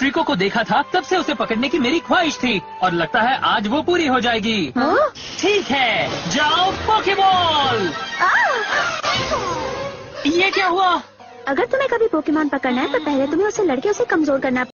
ट्रिको को देखा था तब से उसे पकड़ने की मेरी ख्वाहिश थी और लगता है आज वो पूरी हो जाएगी। हाँ? ठीक है जाओ पोकेबॉल ये क्या हुआ? अगर तुम्हें कभी पोकेमॉन पकड़ना है तो पहले तुम्हें उसे लड़के उसे कमज़ोर करना